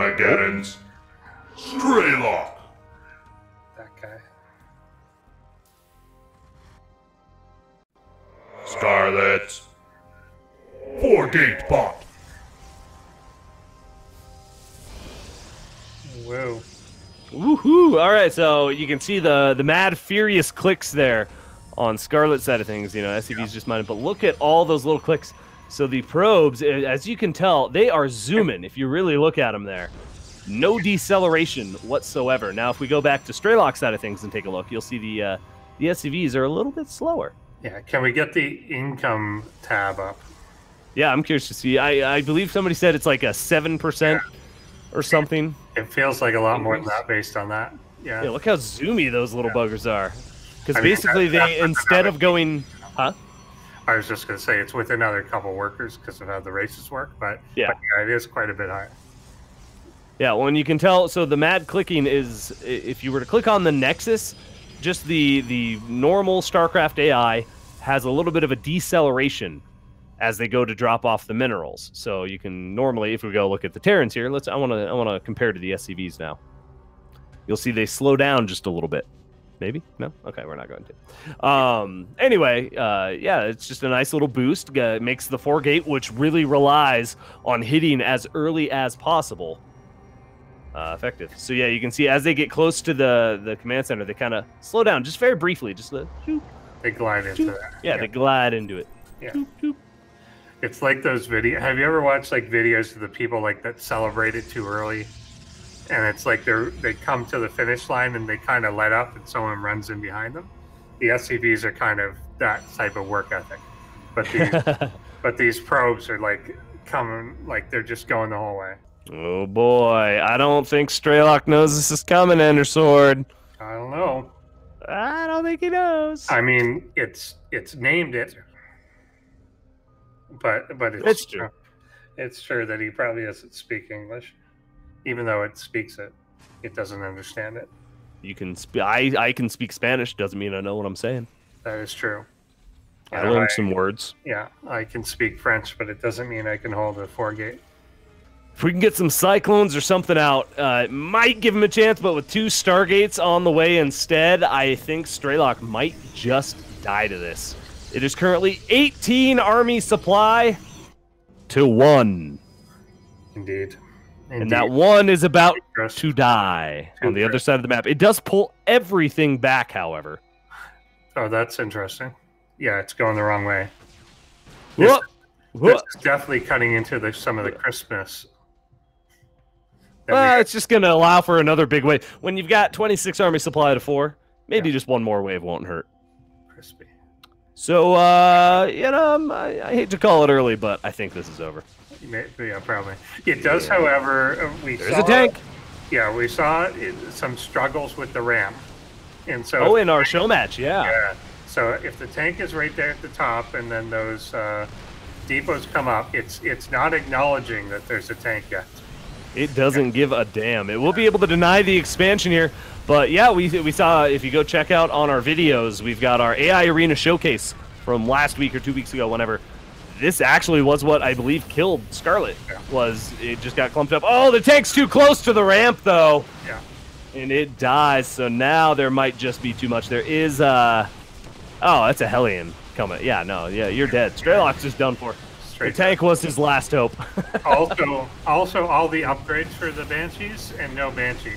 Armageddon's Straylock. That guy. Scarlett's Four Gate Bot. Whoa. Woohoo! All right, so you can see the the mad furious clicks there on Scarlet side of things. You know, SCV's just minded, but look at all those little clicks. So the probes, as you can tell, they are zooming. If you really look at them there, no deceleration whatsoever. Now, if we go back to Straylock side of things and take a look, you'll see the uh, the SCVs are a little bit slower. Yeah, can we get the income tab up? Yeah, I'm curious to see. I I believe somebody said it's like a seven percent or something. It feels like a lot more than that based on that. Yeah. Yeah, look how zoomy those little buggers are. Because I mean, basically, that- they instead of going, huh? I was just going to say it's with another couple workers because of how the races work, but Yeah. but yeah, it is quite a bit higher. Yeah, well, and you can tell. So the mad clicking is, if you were to click on the Nexus, just the the normal StarCraft AI has a little bit of a deceleration as they go to drop off the minerals. So you can normally, if we go look at the Terrans here, let's. I want to I want to compare to the SCVs now. You'll see they slow down just a little bit. Maybe no. Okay, we're not going to. Um. Anyway, uh, yeah, it's just a nice little boost. Uh, makes the four gate, which really relies on hitting as early as possible uh, effective. So yeah, you can see as they get close to the the command center, they kind of slow down just very briefly. Just shoop, They glide into shoop. that. Yeah, they glide into it. Yeah. Shoop, shoop. It's like those video. Have you ever watched like videos of the people like that celebrated too early, and it's like they're they come to the finish line and they kind of let up and someone runs in behind them. The SCVs are kind of that type of work ethic, but these but these probes are like coming like they're just going the whole way. oh boy, I don't think Straylock knows this is coming, Ender Sword. I don't know. I don't think he knows. I mean, it's it's named it, but but it's, It's true. It's true that he probably doesn't speak English, even though it speaks it. It doesn't understand it. You can sp- I I can speak Spanish. Doesn't mean I know what I'm saying. That is true. I And learned some words. Yeah, I can speak French, but it doesn't mean I can hold a four gate. If we can get some cyclones or something out, uh, it might give him a chance. But with two Stargates on the way instead, I think Straylock might just die to this. It is currently 18 army supply to one, Indeed. And that one is about to die on the other side of the map. It does pull everything back, however. Oh, that's interesting. Yeah, it's going the wrong way. Whoa! This is definitely cutting into the, some of the crispness. that we had. it's just going to allow for another big wave. When you've got 26 army supply to four, maybe Yeah. just one more wave won't hurt. crispy. So, uh, you know, I, I hate to call it early, but I think this is over. May- Yeah, probably. It does, however, uh, we There's saw, a tank. Yeah, we saw some struggles with the ramp, and so Oh, in our show match, yeah. yeah. So if the tank is right there at the top, and then those uh, depots come up, it's it's not acknowledging that there's a tank yet. It doesn't give a damn. It will be able to deny the expansion here, but yeah, we we saw. If you go check out on our videos, we've got our AI Arena showcase from last week or two weeks ago, whenever. This actually was what I believe killed Scarlett. Yeah. Was it just got clumped up? Oh, the tank's too close to the ramp though. Yeah. and it dies. So now there might just be too much. There is uh oh, that's a Hellion coming. Yeah, no, yeah, you're dead. Straylock's just done for. The Straight tank was his last hope. also, also all the upgrades for the banshees and no banshee.